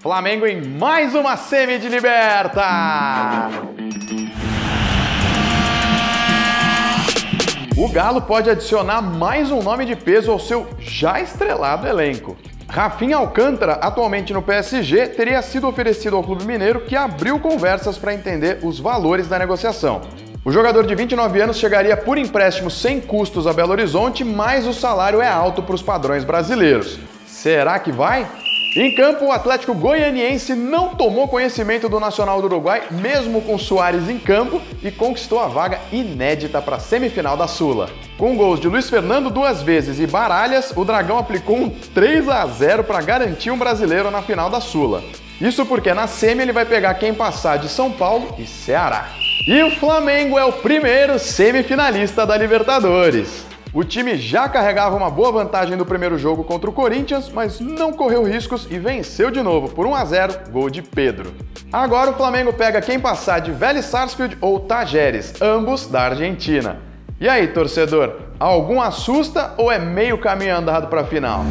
Flamengo em mais uma semi de liberta! O Galo pode adicionar mais um nome de peso ao seu já estrelado elenco. Rafinha Alcântara, atualmente no PSG, teria sido oferecido ao Clube Mineiro, que abriu conversas para entender os valores da negociação. O jogador de 29 anos chegaria por empréstimo sem custos a Belo Horizonte, mas o salário é alto para os padrões brasileiros. Será que vai? Em campo, o Atlético Goianiense não tomou conhecimento do Nacional do Uruguai, mesmo com Soares em campo, e conquistou a vaga inédita para a semifinal da Sula. Com gols de Luiz Fernando duas vezes e Baralhas, o Dragão aplicou um 3 a 0 para garantir um brasileiro na final da Sula. Isso porque na semi ele vai pegar quem passar de São Paulo e Ceará. E o Flamengo é o primeiro semifinalista da Libertadores. O time já carregava uma boa vantagem do primeiro jogo contra o Corinthians, mas não correu riscos e venceu de novo por 1 a 0, gol de Pedro. Agora o Flamengo pega quem passar de Vélez Sarsfield ou Tajeres, ambos da Argentina. E aí, torcedor, algum assusta ou é meio caminho andado para a final?